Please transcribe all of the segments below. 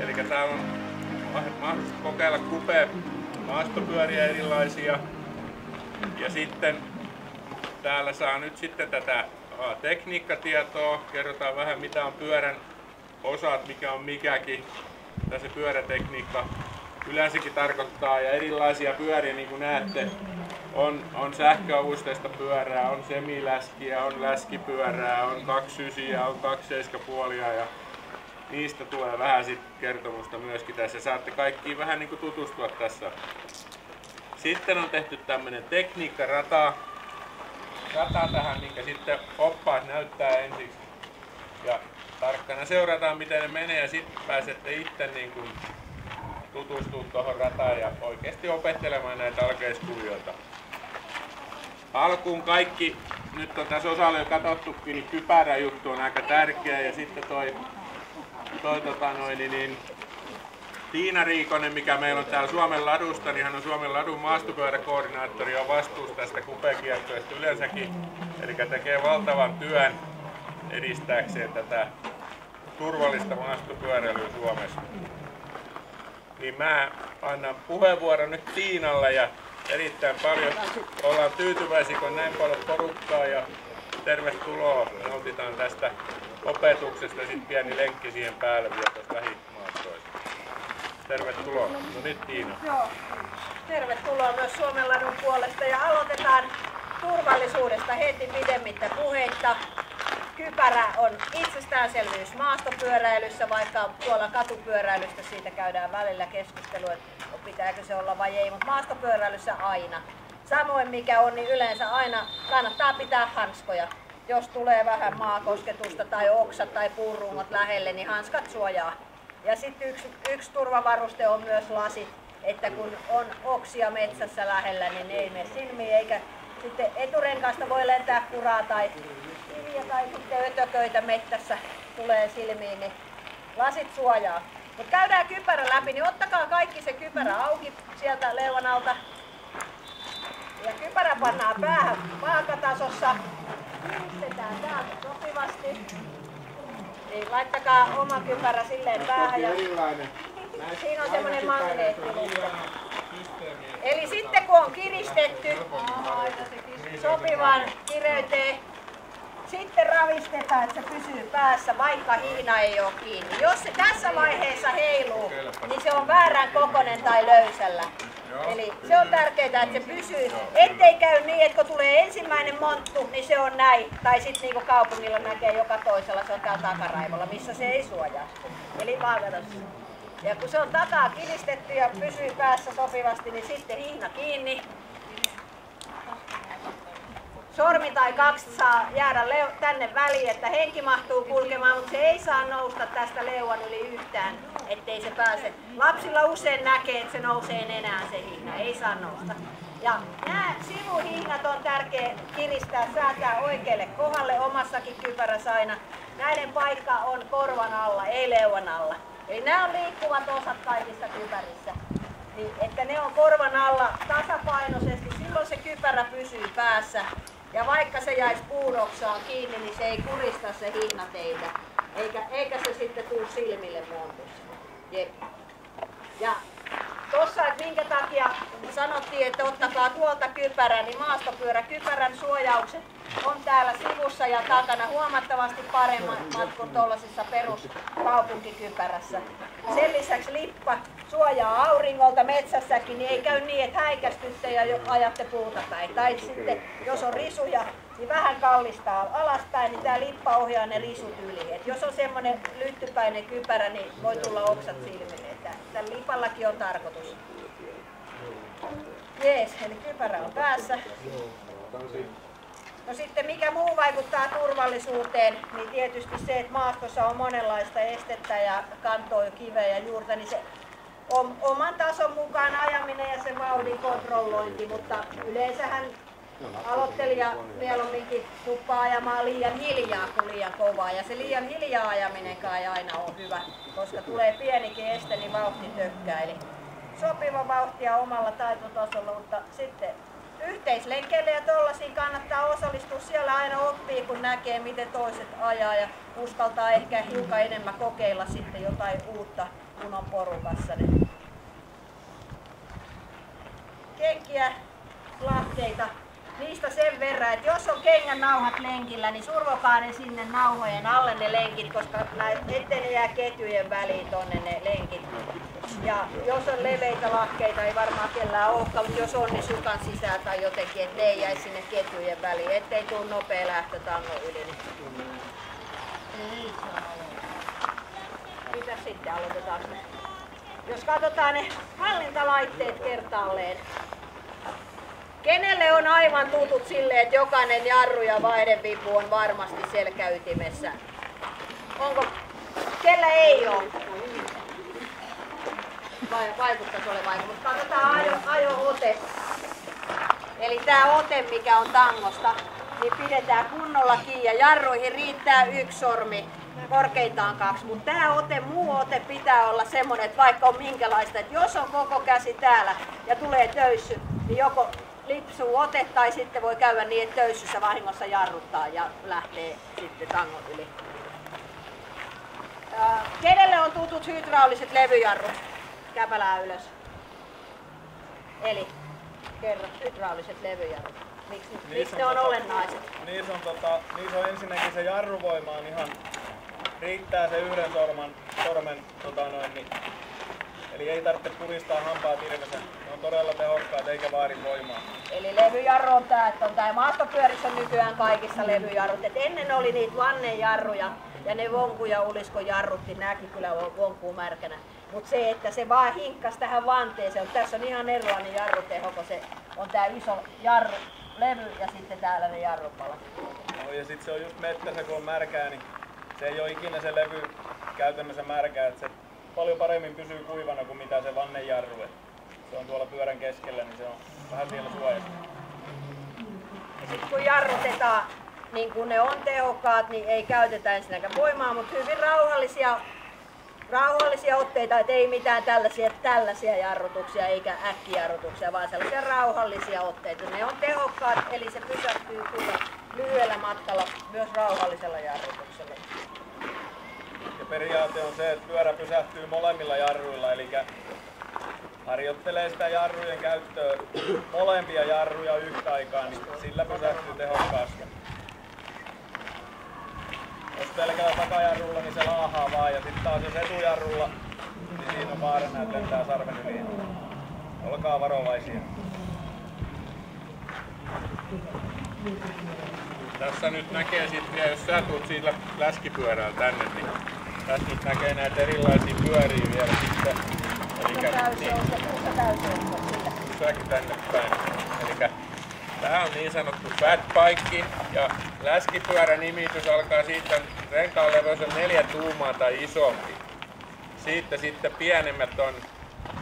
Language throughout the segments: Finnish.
Eli täällä on mahdollisuus kokeilla kupe maastopyöriä erilaisia. Ja sitten täällä saa nyt sitten tätä tekniikkatietoa, kerrotaan vähän mitä on pyörän osat, mikä on mikäkin, mitä se pyörätekniikka yleensäkin tarkoittaa ja erilaisia pyöriä niin kuin näette. On, on sähköavusteista pyörää, on semiläskiä, on läskipyörää, on kaksi on kaksi ja niistä tulee vähän sit kertomusta myöskin tässä. Saatte kaikki vähän niin kuin tutustua tässä. Sitten on tehty tämmönen tekniikkarata. Rata tähän, minkä sitten oppaat näyttää ensiksi. Ja tarkkana seurataan miten ne menee ja sitten pääsette itse niin kuin tutustua tuohon rataan ja oikeasti opettelemaan näitä alkeiskuvioita. Alkuun kaikki, nyt on tässä osalla jo katsottukin, niin kypäräjuttu on aika tärkeä ja sitten toi toi tota noin, niin, Tiina Riikonen, mikä meillä on täällä Suomen ladusta, niin hän on Suomen ladun maastopyöräkoordinaattori ja vastuussa tästä kupekiekkoista yleensäkin. Eli tekee valtavan työn edistääkseen tätä turvallista maastopyöräilyä Suomessa. Niin mä annan puheenvuoron nyt Tiinalle ja erittäin paljon ollaan tyytyväisiä, kun näin paljon porukkaa ja tervetuloa. Nautitaan tästä opetuksesta sitten pieni lenkki siihen päälle vielä tuossa lähimaastoissa. Tervetuloa. No nyt Tiina. Joo. Tervetuloa myös Suomen ladun puolesta ja aloitetaan turvallisuudesta heti pidemmittä puheitta. Kypärä on itsestäänselvyys maastopyöräilyssä, vaikka tuolla katupyöräilystä siitä käydään välillä keskustelua, että pitääkö se olla vai ei, mutta maastopyöräilyssä aina. Samoin mikä on, niin yleensä aina kannattaa pitää hanskoja jos tulee vähän maakosketusta tai oksat tai puurungot lähelle, niin hanskat suojaa. Ja sitten yksi, yksi turvavaruste on myös lasi, että kun on oksia metsässä lähellä, niin ei mene silmiin, eikä sitten eturenkaasta voi lentää kuraa tai kiviä tai sitten ötököitä mettässä tulee silmiin, niin lasit suojaa. Mutta käydään kypärä läpi, niin ottakaa kaikki se kypärä auki sieltä leuan alta. Ja kypärä pannaan päähän vaakatasossa kiristetään täältä sopivasti. Niin laittakaa oma kypärä silleen päähän. Ja... Siinä on semmonen magneettilukko. Eli sitten kun on kiristetty sopivan kireyteen, sitten ravistetaan, että se pysyy päässä, vaikka hiina ei ole kiinni. Jos se tässä vaiheessa heiluu, niin se on väärän kokonen tai löysällä. Eli se on tärkeää, että se pysyy, ettei käy niin, että kun tulee ensimmäinen monttu, niin se on näin. Tai sitten niin kuin kaupungilla näkee joka toisella, se on täällä takaraivolla, missä se ei suojaa. Eli vaakatossa. Ja kun se on takaa kilistetty ja pysyy päässä sopivasti, niin sitten hiina kiinni sormi tai kaksi saa jäädä tänne väliin, että henki mahtuu kulkemaan, mutta se ei saa nousta tästä leuan yli yhtään, ettei se pääse. Lapsilla usein näkee, että se nousee nenään se hihna, ei saa nousta. Ja nämä sivuhihnat on tärkeä kiristää, säätää oikealle kohdalle omassakin kypärässä aina. Näiden paikka on korvan alla, ei leuan alla. Eli nämä on liikkuvat osat kaikissa kypärissä. Niin, että ne on korvan alla tasapainoisesti, silloin se kypärä pysyy päässä ja vaikka se jäisi puunoksaan kiinni, niin se ei kurista se hinna teitä. Eikä, eikä se sitten tuu silmille montussa. Jep. Ja Tuossa, että minkä takia sanottiin, että ottakaa tuolta kypärä, niin maastopyörä kypärän suojaukset on täällä sivussa ja takana huomattavasti paremmat kuin tuollaisessa peruskaupunkikypärässä. Sen lisäksi lippa suojaa auringolta metsässäkin, niin ei käy niin, että häikästytte ja ajatte puuta päin. Tai sitten, jos on risuja, niin vähän kallistaa alaspäin, niin tämä lippa ohjaa ne risut yli. Et jos on semmoinen lyttypäinen kypärä, niin voi tulla oksat silmille. Että tällä lipallakin on tarkoitus. Jees, eli kypärä on päässä. No sitten mikä muu vaikuttaa turvallisuuteen, niin tietysti se, että maastossa on monenlaista estettä ja kantoa, kiveä ja juurta, niin se oman tason mukaan ajaminen ja se vauhdin kontrollointi, mutta yleensähän aloittelija mieluumminkin tuppaa ajamaan liian hiljaa kuin liian kovaa. Ja se liian hiljaa ajaminenkaan ei aina ole hyvä, koska tulee pienikin este, niin vauhti tökkää. Eli sopiva vauhtia omalla taitotasolla, mutta sitten yhteislenkeille ja tollasiin kannattaa osallistua. Siellä aina oppii, kun näkee, miten toiset ajaa ja uskaltaa ehkä hiukan enemmän kokeilla sitten jotain uutta, kun on porukassa. Kenkiä, lahkeita, niistä sen verran, että jos on kengän nauhat lenkillä, niin survokaa ne sinne nauhojen alle ne lenkit, koska ettei ne jää ketjujen väliin tonne ne lenkit. Ja jos on leveitä lahkeita, ei varmaan kellään olekaan, mutta jos on, niin sukan sisään tai jotenkin, ettei ei jäisi sinne ketjujen väliin, ettei tule nopea lähtö tangon yli. Niin. Mitä sitten aloitetaan? Jos katsotaan ne hallintalaitteet kertaalleen, Kenelle on aivan tutut sille, että jokainen jarru ja vaihdevipu on varmasti selkäytimessä? Onko? Kellä ei ole? Vai, vaikuttaisi olevan, mutta katsotaan ajo, ajo-ote. Eli tämä ote, mikä on tangosta, niin pidetään kunnolla kiinni ja jarruihin riittää yksi sormi, korkeintaan kaksi. Mutta tämä ote, muu ote pitää olla semmoinen, että vaikka on minkälaista, että jos on koko käsi täällä ja tulee töyssy, niin joko lipsuu ote tai sitten voi käydä niin, että töyssyssä vahingossa jarruttaa ja lähtee sitten tangon yli. Kenelle on tutut hydrauliset levyjarrut? Käpälää ylös. Eli kerro, hydrauliset levyjarrut. Miksi, miksi ne on tota, olennaiset? Niissä on, tota, niissä on ensinnäkin se jarruvoima on ihan riittää se yhden sorman, sormen tota noin, niin Eli ei tarvitse puristaa hampaat ilmeisen. Ne on todella tehokkaat eikä vaadi voimaa. Eli levyjarru on tää, että on tää maastopyörissä nykyään kaikissa levyjarrut. Et ennen oli niitä vannejarruja ja ne vonku ja ulisko jarrutti, nääkin kyllä vonkuu märkänä. Mutta se, että se vaan hinkkas tähän vanteeseen, tässä on ihan erilainen jarruteho, kun se on tää iso jarru, levy ja sitten täällä ne jarrupalat. No ja sitten se on just mettässä, kun on märkää, niin se ei ole ikinä se levy käytännössä märkää, että se paljon paremmin pysyy kuivana kuin mitä se vannejarru. Se on tuolla pyörän keskellä, niin se on vähän siellä suojassa. Ja sitten kun jarrutetaan, niin kun ne on tehokkaat, niin ei käytetä ensinnäkään voimaa, mutta hyvin rauhallisia, rauhallisia otteita, että ei mitään tällaisia, tällaisia jarrutuksia eikä äkkijarrutuksia, vaan sellaisia rauhallisia otteita. Ne on tehokkaat, eli se pysähtyy kyllä lyhyellä matkalla myös rauhallisella jarrutuksella periaate on se, että pyörä pysähtyy molemmilla jarruilla, eli harjoittelee sitä jarrujen käyttöä molempia jarruja yhtä aikaa, niin sillä pysähtyy tehokkaasti. Jos pelkällä takajarrulla, niin se laahaa vaan, ja sitten taas jos etujarrulla, niin siinä on vaarana, että lentää sarven yli. Olkaa varovaisia. Tässä nyt näkee sitten, jos sä tulet siitä läskipyörällä tänne, niin tässä nyt näkee näitä erilaisia pyöriä vielä sitten. Pysäkin tänne päin. Tämä on niin sanottu fat bike ja läskipyörän nimitys alkaa siitä, renkaan leveys on neljä tuumaa tai isompi. Siitä sitten pienemmät on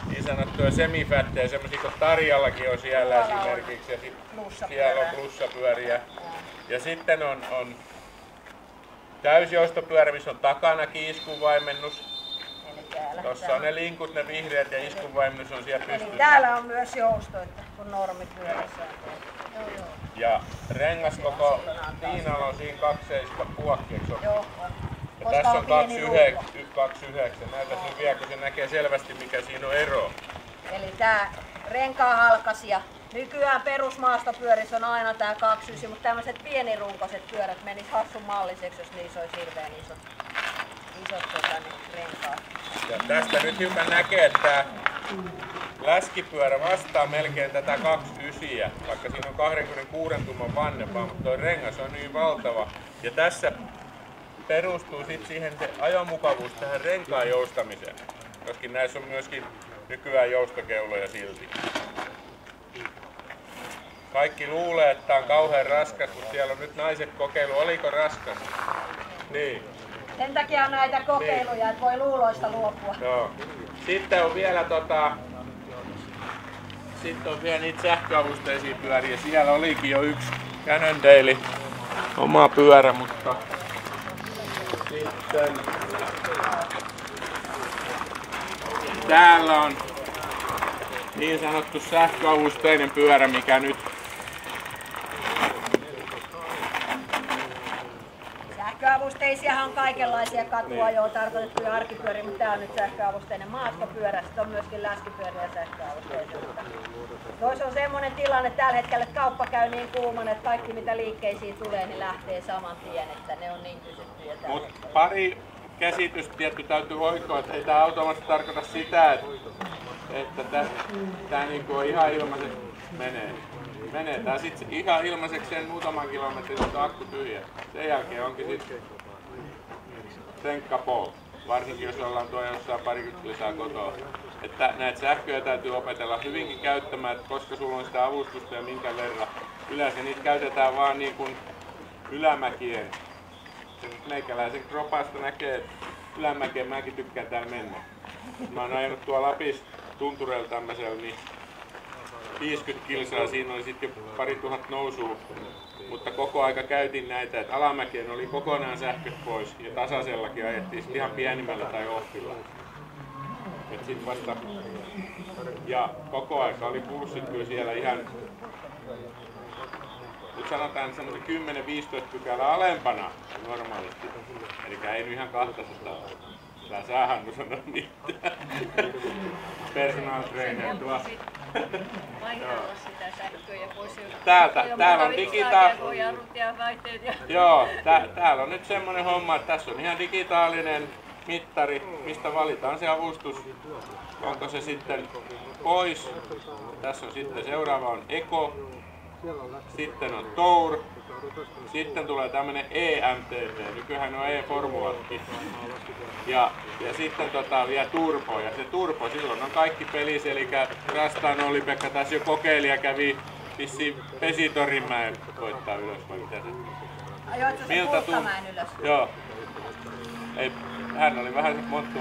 niin sanottuja semifatteja, semmoisia kuin Tarjallakin on siellä Tuolla esimerkiksi. Ja sit siellä on plussapyöriä. Ja sitten on, on täysjoustopyörä, missä on takana iskunvaimennus. Tuossa on ne linkut, ne vihreät ja iskunvaimennus on siellä pystyssä. Eli täällä on myös jousto, että kun normipyörissä on. Ja rengas koko Tiinalla on siinä 2,7 puokki, Joo, Ja tässä on 29, 29. Näytäisi nyt vielä, kun se näkee selvästi mikä siinä on ero. Eli tää renkaan halkasia Nykyään perusmaastopyörissä on aina tää 29, mutta tämmöiset pienirunkoiset pyörät menis hassun malliseksi, jos niissä olisi hirveän isot, isot tota, niin, renkaat. Ja tästä nyt hiukan näkee, että läskipyörä vastaa melkein tätä 29, vaikka siinä on 26 tumman vannepaa, mutta tuo rengas on niin valtava. Ja tässä perustuu sitten siihen se ajomukavuus tähän renkaan joustamiseen, koska näissä on myöskin nykyään joustokeuloja silti. Kaikki luulee, että on kauhean raskas, mutta siellä on nyt naiset kokeilu. Oliko raskas? Niin. Sen takia on näitä kokeiluja, niin. että voi luuloista luopua. Joo. Sitten on vielä tota, sitten on vielä niitä sähköavusteisia pyöriä. Siellä olikin jo yksi Cannondale oma pyörä, mutta sitten täällä on niin sanottu sähköavusteinen pyörä, mikä nyt Kaikenlaisia katuajoa tarkoitettuja arkipyöriä, mutta tämä on nyt sähköavusteinen maastopyörä. Sitten on myöskin läskipyöriä sähköavusteisia. Tois on semmoinen tilanne tällä hetkellä, että kauppa käy niin kuumana, että kaikki mitä liikkeisiin tulee, niin lähtee saman tien, että ne on niin kysyttyjä Mut pari käsitystä tietty täytyy oikoa, että ei tämä automaattisesti tarkoita sitä, että, että tämä niinku on ihan ilmaiseksi menee. Menee tää sit ihan ilmaiseksi sen muutaman kilometrin, mutta akku tyhjä. Sen jälkeen onkin sitten tenkka pois. Varsinkin jos ollaan tuo jossain parikymmentä lisää kotoa. Että näitä sähköjä täytyy opetella hyvinkin käyttämään, että koska sulla on sitä avustusta ja minkä verran. Yleensä niitä käytetään vaan niin kuin ylämäkien meikäläisen kropasta näkee, että ylämäkeen mäkin tykkään täällä mennä. Mä oon ajanut tuolla Lapissa tuntureilla tämmöisellä, niin 50 kilsaa, siinä oli sitten jo pari tuhat nousua. Mutta koko aika käytin näitä, että alamäkeen oli kokonaan sähköt pois ja tasaisellakin ajettiin sit ihan pienimmällä tai offilla. Et sit vasta, ja koko aika oli pulssit kyllä siellä ihan nyt sanotaan semmoisen 10-15 pykälää alempana normaalisti. Eli ei nyt ihan 200. Tää sä Hannu sanoa mitään. Personal trainer tuo. Vaihella sitä sähköä pois. Täältä- täällä on mukavia digita- saada, kun jarrut ja vaihteet ja Joo, tä- täällä on nyt semmonen homma, että tässä on ihan digitaalinen mittari, mistä valitaan se avustus. Onko se sitten pois. Tässä on sitten seuraava on Eco. Sitten on Tour. Sitten tulee tämmönen EMTV, nykyään on E-formulatkin. Ja, ja sitten tota vielä turbo, ja se turbo, silloin on kaikki pelissä, eli Rastaan oli Pekka tässä jo kokeili ja kävi vissiin Pesitorinmäen koittaa ylös vai mitä se Ajoitko se Miltä? Pulkkamäen ylös? Joo. Ei, hän oli vähän monttu.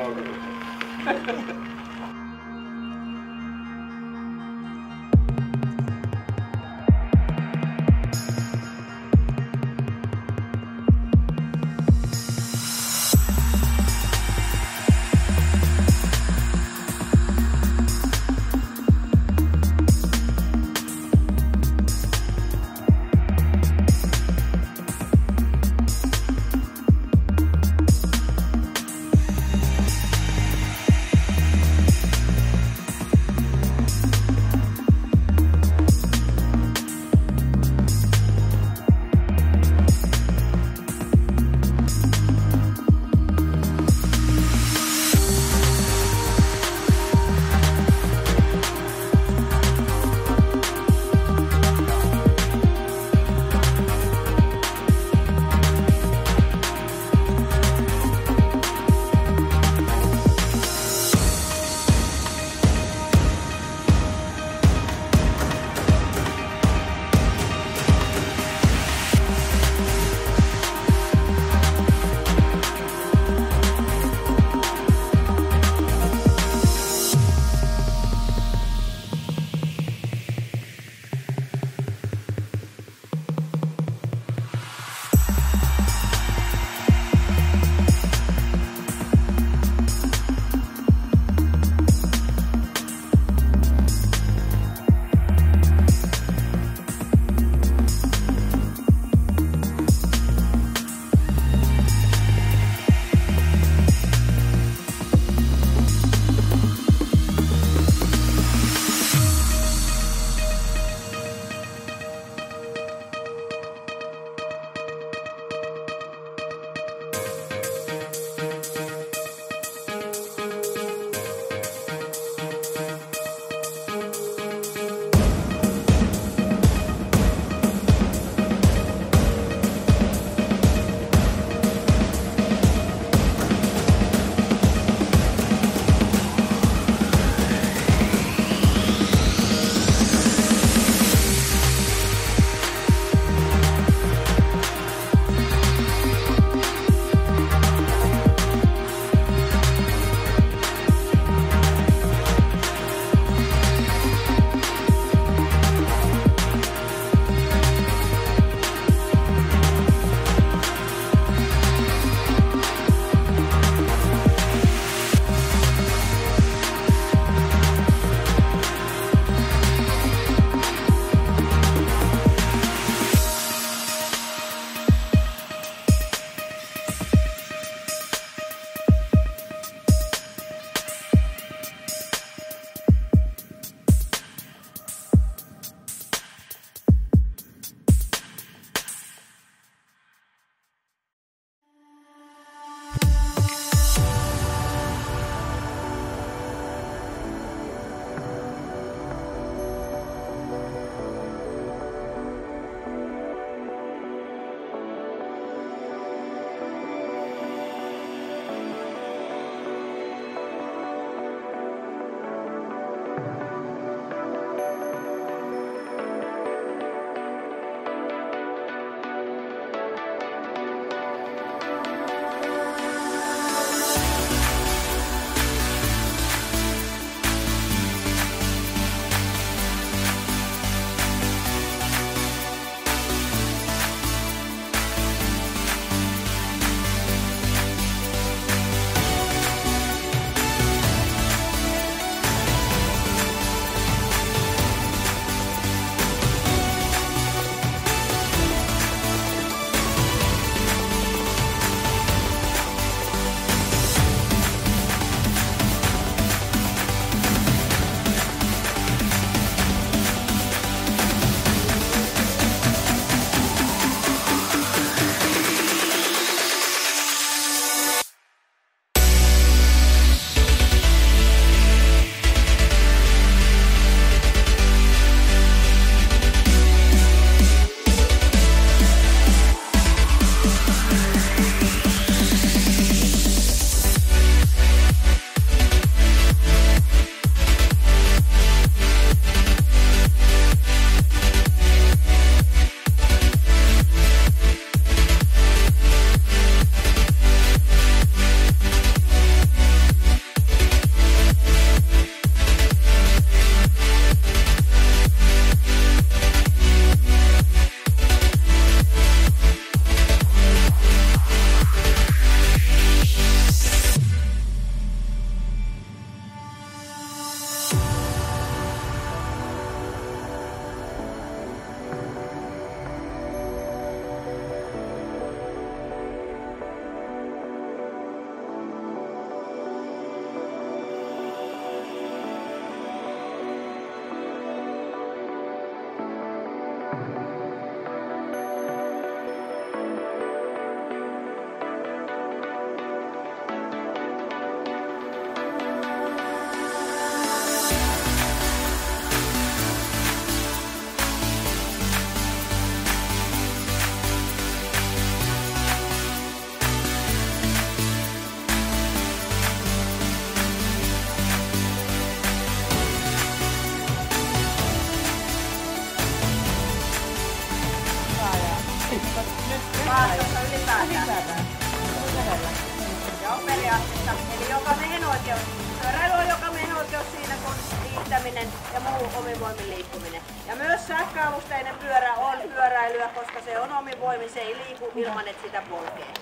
Ilman, että sitä polkee.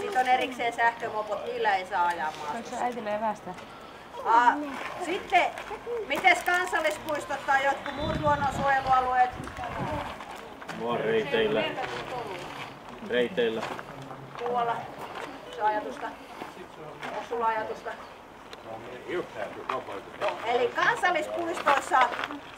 Sitten on erikseen sähkömopot, niillä ei saa ajaa maassa. äitille evästä? Ah, sitten, miten kansallispuistot tai jotkut muut luonnonsuojelualueet? Mua reiteillä. Reiteillä. Tuolla. Se ajatusta. Onko sulla ajatusta? Eli kansallispuistoissa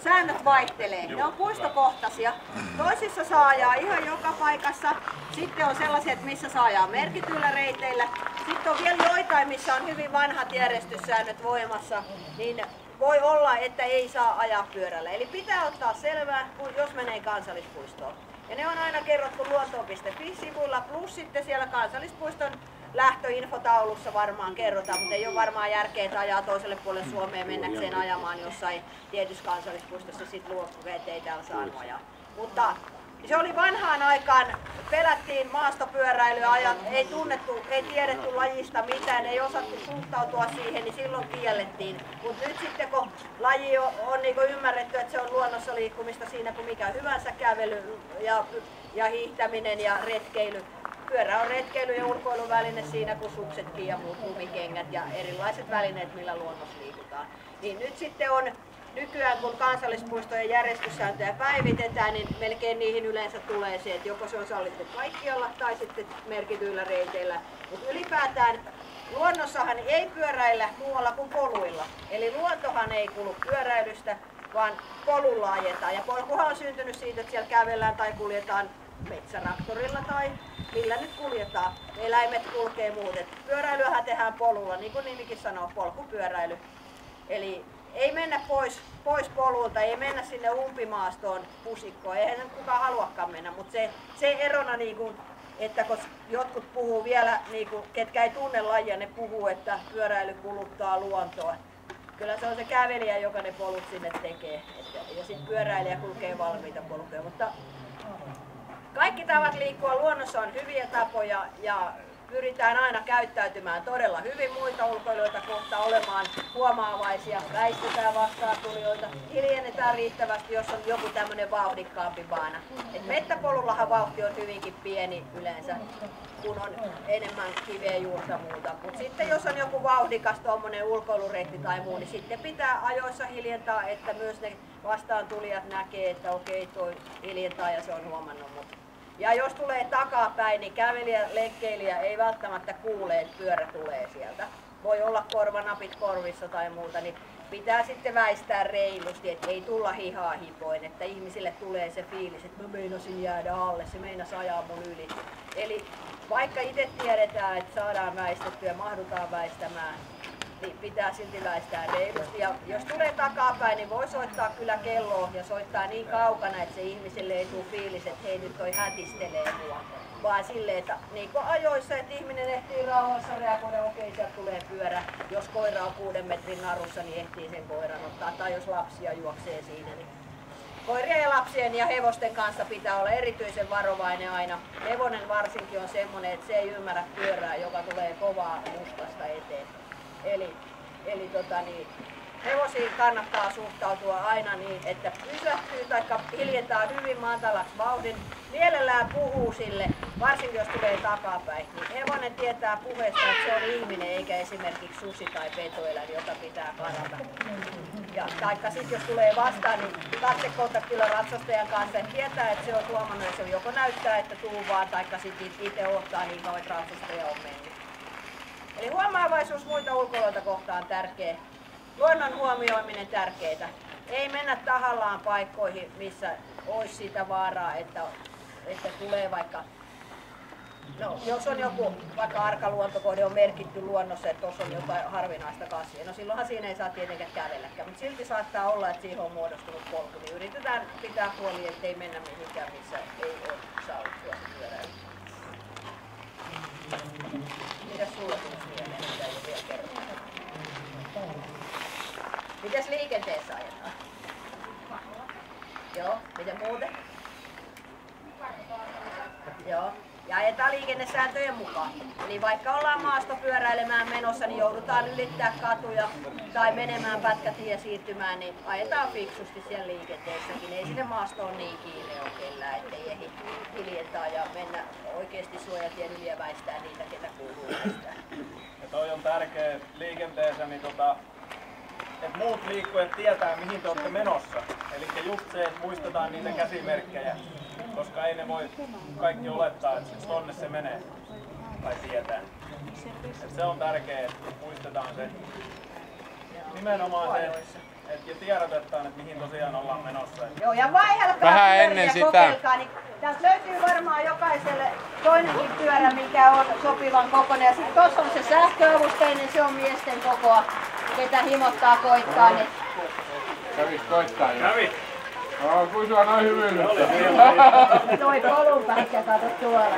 säännöt vaihtelee. Ne on puistokohtaisia. Toisissa saa ajaa ihan joka paikassa. Sitten on sellaiset, missä saa ajaa merkityillä reiteillä. Sitten on vielä joitain, missä on hyvin vanhat järjestyssäännöt voimassa. Niin voi olla, että ei saa ajaa pyörällä. Eli pitää ottaa selvää, jos menee kansallispuistoon. Ja ne on aina kerrottu luontoon.fi-sivuilla, plus sitten siellä kansallispuiston lähtöinfotaulussa varmaan kerrotaan, mutta ei ole varmaan järkeä, että ajaa toiselle puolelle Suomeen mennäkseen ajamaan jossain tietyssä kansallispuistossa sit luokkuja, ettei täällä saanut ajaa. Mutta se oli vanhaan aikaan, pelättiin maastopyöräilyä, ajat, ei tunnettu, ei tiedetty lajista mitään, ei osattu suhtautua siihen, niin silloin kiellettiin. Mutta nyt sitten kun laji on, on niin ymmärretty, että se on luonnossa liikkumista siinä kuin mikä hyvänsä kävely ja, ja hiihtäminen ja retkeily, pyörä on retkeily- ja ulkoiluväline siinä kuin suksetkin ja muut lumikengät ja erilaiset välineet, millä luonnossa liikutaan. Niin nyt sitten on nykyään kun kansallispuistojen järjestyssääntöjä päivitetään, niin melkein niihin yleensä tulee se, että joko se on sallittu kaikkialla tai sitten merkityillä reiteillä. Mutta ylipäätään luonnossahan ei pyöräillä muualla kuin poluilla. Eli luontohan ei kulu pyöräilystä, vaan polulla ajetaan. Ja polkuhan on syntynyt siitä, että siellä kävellään tai kuljetaan metsäraktorilla tai millä nyt kuljetaan. Eläimet kulkee muuten. Pyöräilyähän tehdään polulla, niin kuin nimikin sanoo, polkupyöräily. Eli ei mennä pois, pois polulta, ei mennä sinne umpimaastoon pusikkoon, eihän kukaan haluakaan mennä, mutta se, se erona niin kuin, että kun jotkut puhuu vielä, niin kuin, ketkä ei tunne lajia, ne puhuu, että pyöräily kuluttaa luontoa. Kyllä se on se kävelijä, joka ne polut sinne tekee. Että, ja sitten pyöräilijä kulkee valmiita polkuja. Mutta kaikki tavat liikkua luonnossa on hyviä tapoja ja pyritään aina käyttäytymään todella hyvin muita ulkoilijoita kohtaan, olemaan huomaavaisia, väistetään vastaatulijoita, hiljennetään riittävästi, jos on joku tämmöinen vauhdikkaampi baana. Et mettäpolullahan vauhti on hyvinkin pieni yleensä, kun on enemmän kiveä juurta muuta. Mutta sitten jos on joku vauhdikas tuommoinen ulkoilureitti tai muu, niin sitten pitää ajoissa hiljentää, että myös ne vastaan tulijat näkee, että okei, toi hiljentää ja se on huomannut mut. Ja jos tulee takapäin, niin kävelijä, lenkkeilijä ei välttämättä kuule, että pyörä tulee sieltä. Voi olla korvanapit korvissa tai muuta, niin pitää sitten väistää reilusti, että ei tulla hihaa hipoin, että ihmisille tulee se fiilis, että mä meinasin jäädä alle, se meinas ajaa mun yli. Eli vaikka itse tiedetään, että saadaan väistettyä, mahdutaan väistämään, niin pitää silti väistää reilusti. Ja jos tulee takapäin, niin voi soittaa kyllä kelloa ja soittaa niin kaukana, että se ihmiselle ei tule fiilis, että hei nyt toi hätistelee mua. Vaan silleen, että niin kuin ajoissa, että ihminen ehtii rauhassa reagoida, okei sieltä tulee pyörä. Jos koira on kuuden metrin narussa, niin ehtii sen koiran ottaa. Tai jos lapsia juoksee siinä, niin Koirien ja lapsien ja hevosten kanssa pitää olla erityisen varovainen aina. Hevonen varsinkin on semmoinen, että se ei ymmärrä pyörää, joka tulee kovaa mustasta eteen. Eli, eli tota niin, hevosiin kannattaa suhtautua aina niin, että pysähtyy tai hiljentää hyvin matalaksi vauhdin. Mielellään puhuu sille, varsinkin jos tulee takapäin. Niin hevonen tietää puheesta, että se on ihminen eikä esimerkiksi susi tai petoeläin, jota pitää karata. Ja taikka sitten jos tulee vastaan, niin katsekontaktilla ratsastajan kanssa, että tietää, että se on tuomannut ja se joko näyttää, että tuu vaan, taikka sitten itse ottaa niin kauan, että ratsastaja on mennyt. Eli huomaavaisuus muita ulkoilijoita kohtaan tärkeä. Luonnon huomioiminen tärkeää. Ei mennä tahallaan paikkoihin, missä olisi sitä vaaraa, että, että tulee vaikka No, jos on joku vaikka arkaluontokohde on merkitty luonnossa, että tuossa on jotain harvinaista kasvia, no silloinhan siinä ei saa tietenkään kävelläkään, mutta silti saattaa olla, että siihen on muodostunut polku, niin yritetään pitää huoli, ettei mennä mihinkään, missä ei ole sallittua pyöräilyä. Mitäs sulla tuli mieleen, mitä ei vielä kerrottu? Mitäs liikenteessä ajetaan? Joo, miten muuten? Joo. Ja ajetaan liikennesääntöjen mukaan. Eli vaikka ollaan maastopyöräilemään menossa, niin joudutaan ylittää katuja tai menemään pätkätie siirtymään, niin ajetaan fiksusti siellä liikenteessäkin. Ei sinne maastoon niin kiire ole kellään, ettei ehdi hiljentää ja mennä oikeasti suojatien yli ja väistää niitä, ketä kuuluu väistää. Ja toi on tärkeä liikenteessä, niin tota, että muut liikkujat tietää mihin te olette menossa. Eli just se, että muistetaan niitä käsimerkkejä, koska ei ne voi kaikki olettaa, että tonne se menee tai tietää. Et se on tärkeää, että muistetaan se nimenomaan se, että ja tiedotetaan, että mihin tosiaan ollaan menossa. Joo, ja vaihdelkaa Vähän ennen sitä. kokeilkaa, Niin täältä löytyy varmaan jokaiselle toinenkin pyörä, mikä on sopivan kokoinen. Ja sitten tuossa on se sähköavusteinen, se on miesten kokoa, ketä himottaa koittaa. Niin Kävis koittaa jo. Kävi. No, kun sua noin hymyilyttää. toi polun pätkä, kato tuolla.